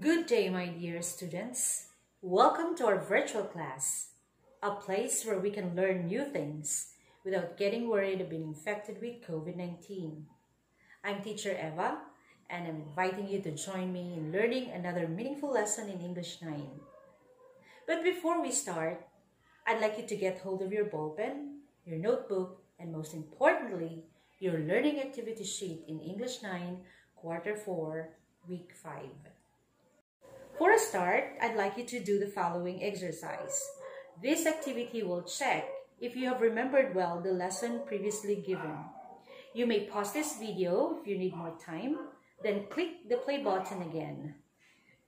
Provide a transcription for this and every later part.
Good day, my dear students. Welcome to our virtual class, a place where we can learn new things without getting worried of being infected with COVID-19. I'm teacher Eva, and I'm inviting you to join me in learning another meaningful lesson in English 9. But before we start, I'd like you to get hold of your ballpen, your notebook, and most importantly, your learning activity sheet in English 9, Quarter 4, Week 5. For a start, I'd like you to do the following exercise. This activity will check if you have remembered well the lesson previously given. You may pause this video if you need more time, then click the play button again.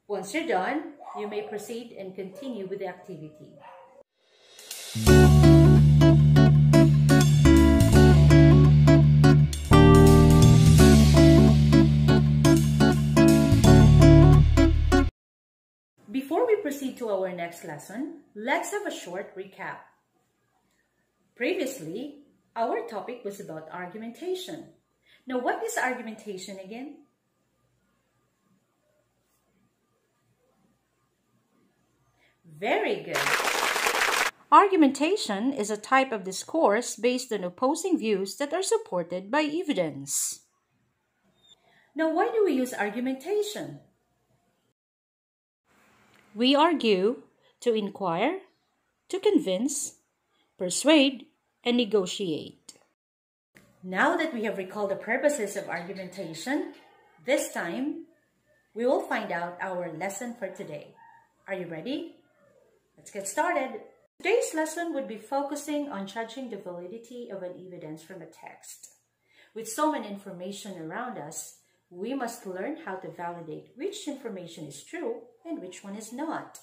Once you're done, you may proceed and continue with the activity. Proceed to our next lesson, let's have a short recap. Previously, our topic was about argumentation. Now, what is argumentation again? Very good. Argumentation is a type of discourse based on opposing views that are supported by evidence. Now, why do we use argumentation? We argue to inquire, to convince, persuade, and negotiate. Now that we have recalled the purposes of argumentation, this time we will find out our lesson for today. Are you ready? Let's get started. Today's lesson would be focusing on judging the validity of an evidence from a text. With so many information around us, we must learn how to validate which information is true and which one is not.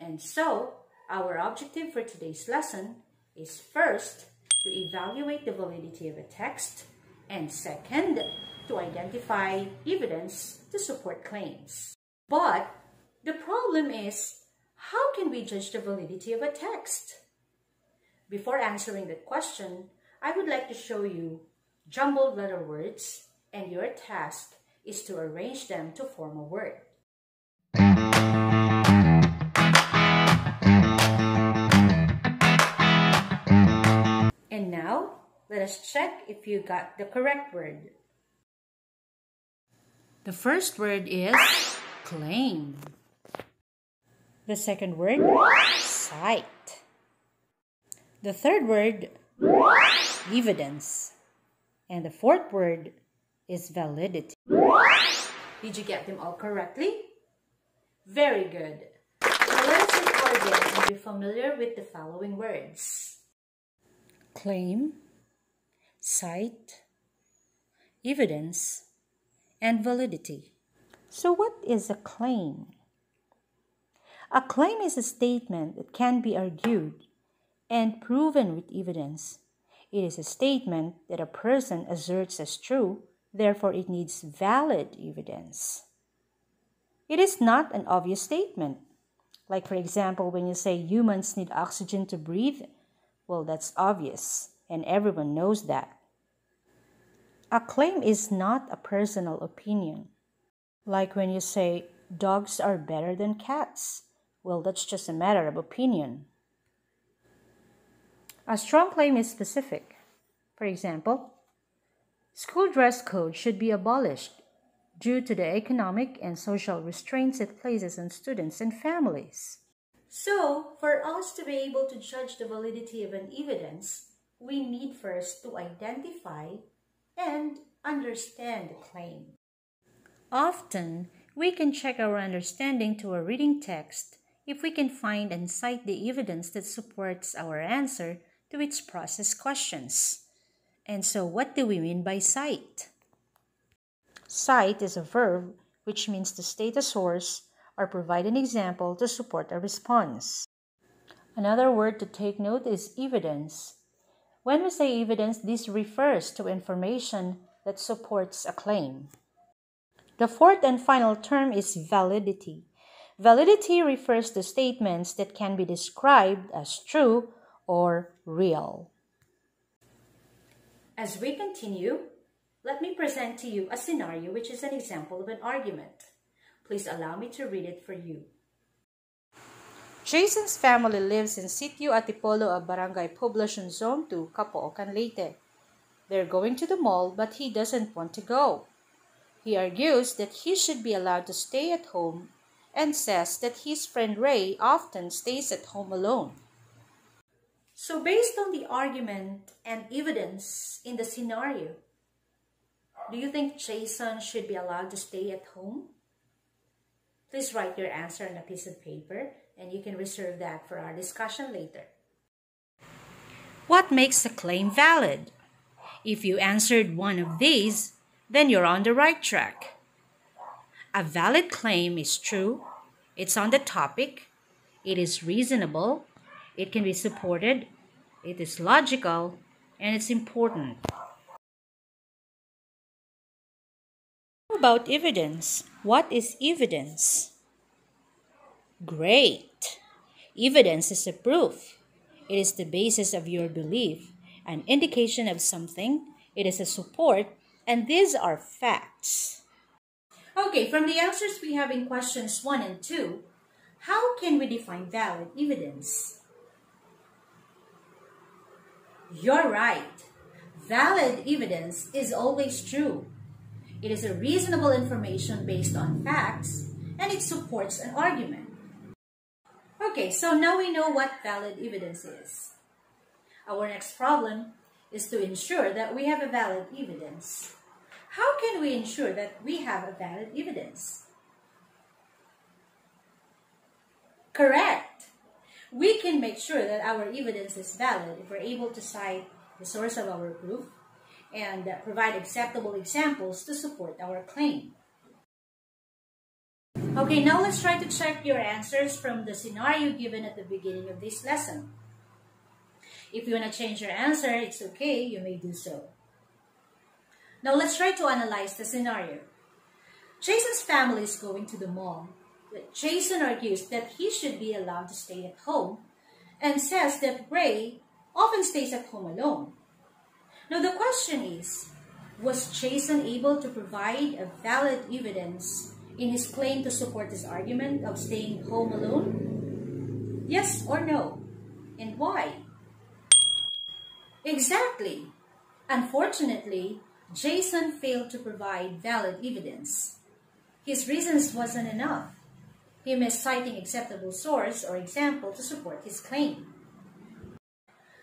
And so, our objective for today's lesson is first, to evaluate the validity of a text, and second, to identify evidence to support claims. But the problem is, how can we judge the validity of a text? Before answering that question, I would like to show you jumbled letter words and your task is to arrange them to form a word. Let us check if you got the correct word. The first word is claim. The second word, cite. The third word, evidence. And the fourth word is validity. Did you get them all correctly? Very good. Now let's record again and be familiar with the following words. Claim, cite, evidence, and validity. So what is a claim? A claim is a statement that can be argued and proven with evidence. It is a statement that a person asserts as true, therefore it needs valid evidence. It is not an obvious statement. Like, for example, when you say humans need oxygen to breathe, well, that's obvious, and everyone knows that. A claim is not a personal opinion. Like when you say dogs are better than cats, well, that's just a matter of opinion. A strong claim is specific. For example, school dress code should be abolished due to the economic and social restraints it places on students and families. So, for us to be able to judge the validity of an evidence, we need first to identify and understand the claim. Often, we can check our understanding to a reading text if we can find and cite the evidence that supports our answer to its process questions. And so, what do we mean by cite? Cite is a verb which means to state a source or provide an example to support a response. Another word to take note is evidence. When we say evidence, this refers to information that supports a claim. The fourth and final term is validity. Validity refers to statements that can be described as true or real. As we continue, let me present to you a scenario which is an example of an argument. Please allow me to read it for you. Jason's family lives in Sitio Atipolo of Barangay Poblacion Zone 2, Caloocan, Leyte. They're going to the mall, but he doesn't want to go. He argues that he should be allowed to stay at home and says that his friend Ray often stays at home alone. So based on the argument and evidence in the scenario, do you think Jason should be allowed to stay at home? Please write your answer on a piece of paper and you can reserve that for our discussion later. What makes a claim valid? If you answered one of these, then you're on the right track. A valid claim is true, it's on the topic, it is reasonable, it can be supported, it is logical, and it's important. about evidence? What is evidence? Great! Evidence is a proof. It is the basis of your belief, an indication of something. It is a support, and these are facts. Okay, from the answers we have in questions 1 and 2, how can we define valid evidence? You're right. Valid evidence is always true. It is a reasonable information based on facts, and it supports an argument. Okay, so now we know what valid evidence is. Our next problem is to ensure that we have a valid evidence. How can we ensure that we have a valid evidence? Correct. We can make sure that our evidence is valid if we're able to cite the source of our proof and provide acceptable examples to support our claim. Okay, now let's try to check your answers from the scenario given at the beginning of this lesson. If you want to change your answer, it's okay, you may do so. Now let's try to analyze the scenario. Jason's family is going to the mall. but Jason argues that he should be allowed to stay at home and says that Ray often stays at home alone. Now the question is, was Jason able to provide a valid evidence in his claim to support his argument of staying home alone? Yes or no? And why? Exactly. Unfortunately, Jason failed to provide valid evidence. His reasons wasn't enough. He missed citing acceptable source or example to support his claim.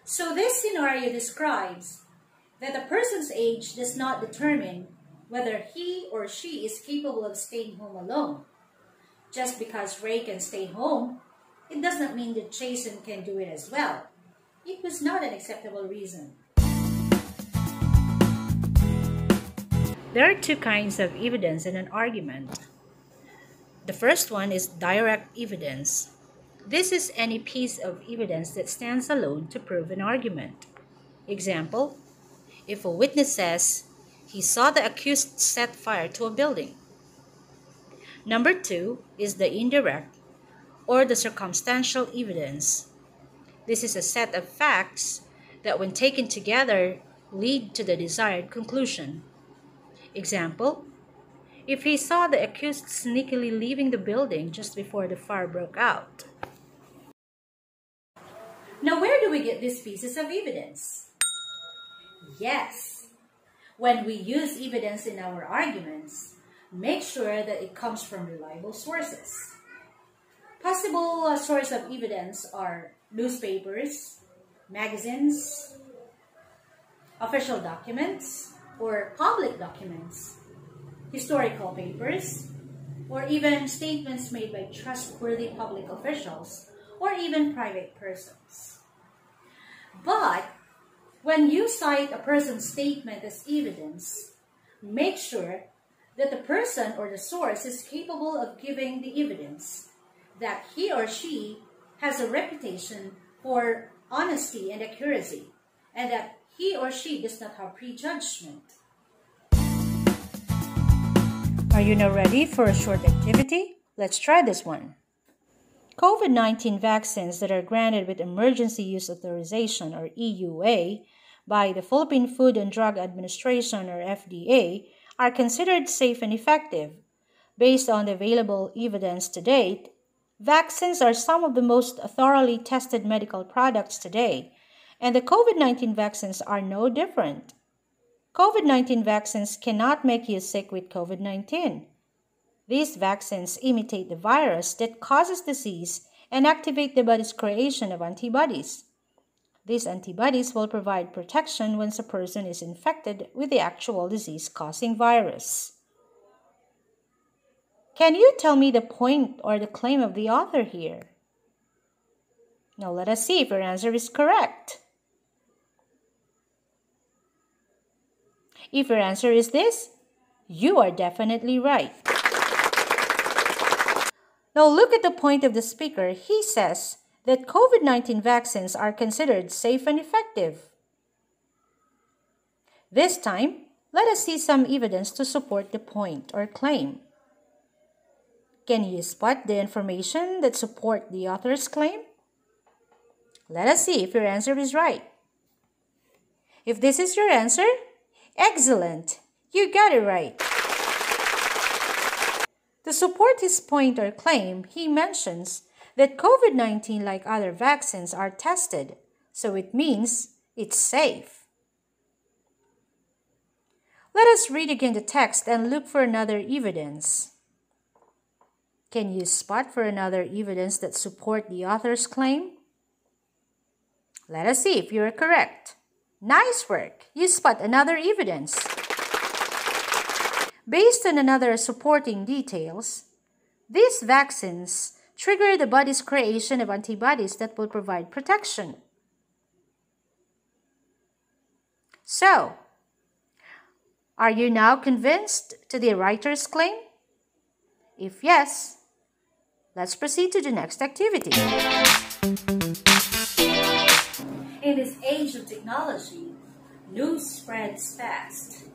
So this scenario describes that a person's age does not determine whether he or she is capable of staying home alone. Just because Ray can stay home, it does not mean that Jason can do it as well. It was not an acceptable reason. There are two kinds of evidence in an argument. The first one is direct evidence. This is any piece of evidence that stands alone to prove an argument. Example, if a witness says he saw the accused set fire to a building. Number two is the indirect or the circumstantial evidence. This is a set of facts that, when taken together, lead to the desired conclusion. Example If he saw the accused sneakily leaving the building just before the fire broke out. Now, where do we get these pieces of evidence? Yes. When we use evidence in our arguments, make sure that it comes from reliable sources. Possible uh, source of evidence are newspapers, magazines, official documents, or public documents, historical papers, or even statements made by trustworthy public officials, or even private persons. But when you cite a person's statement as evidence, make sure that the person or the source is capable of giving the evidence, that he or she has a reputation for honesty and accuracy, and that he or she does not have prejudgment. Are you now ready for a short activity? Let's try this one. COVID 19 vaccines that are granted with Emergency Use Authorization or EUA by the Philippine Food and Drug Administration or FDA are considered safe and effective. Based on the available evidence to date, vaccines are some of the most thoroughly tested medical products today, and the COVID 19 vaccines are no different. COVID 19 vaccines cannot make you sick with COVID 19. These vaccines imitate the virus that causes disease and activate the body's creation of antibodies. These antibodies will provide protection once a person is infected with the actual disease causing virus. Can you tell me the point or the claim of the author here? Now let us see if your answer is correct. If your answer is this, you are definitely right. Now look at the point of the speaker. He says that COVID 19 vaccines are considered safe and effective. This time, let us see some evidence to support the point or claim. Can you spot the information that support the author's claim? Let us see if your answer is right. If this is your answer, excellent! You got it right. To support his point or claim, he mentions that COVID 19, like other vaccines, are tested, so it means it's safe. Let us read again the text and look for another evidence. Can you spot for another evidence that support the author's claim? Let us see if you are correct. Nice work! You spot another evidence. Based on another supporting details, these vaccines trigger the body's creation of antibodies that will provide protection. So, are you now convinced to the writer's claim? If yes, let's proceed to the next activity. In this age of technology, news spreads fast.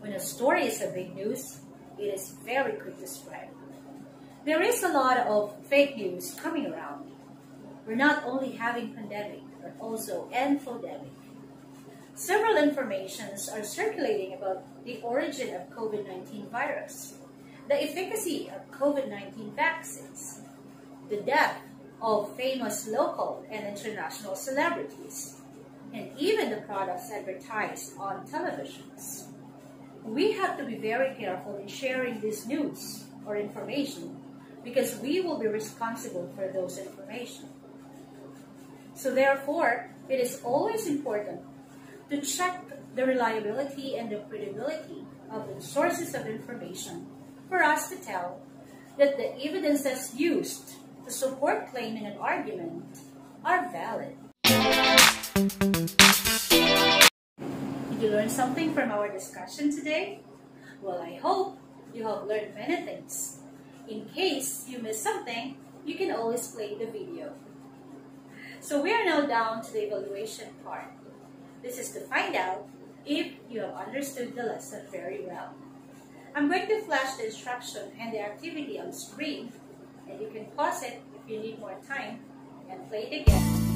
When a story is a big news, it is very quick to spread. There is a lot of fake news coming around. We're not only having pandemic, but also infodemic. Several informations are circulating about the origin of COVID-19 virus, the efficacy of COVID-19 vaccines, the death of famous local and international celebrities, and even the products advertised on televisions we have to be very careful in sharing this news or information because we will be responsible for those information. So therefore, it is always important to check the reliability and the credibility of the sources of information for us to tell that the evidences used to support claim in an argument are valid. You learn something from our discussion today? Well, I hope you have learned many things. In case you missed something, you can always play the video. So we are now down to the evaluation part. This is to find out if you have understood the lesson very well. I'm going to flash the instruction and the activity on screen, and you can pause it if you need more time and play it again.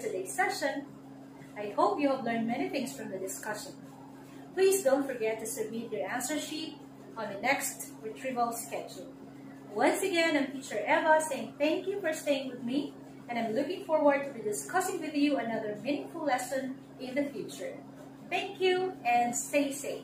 Today's session. I hope you have learned many things from the discussion. Please don't forget to submit your answer sheet on the next retrieval schedule. Once again, I'm Teacher Eva saying thank you for staying with me and I'm looking forward to be discussing with you another meaningful lesson in the future. Thank you and stay safe.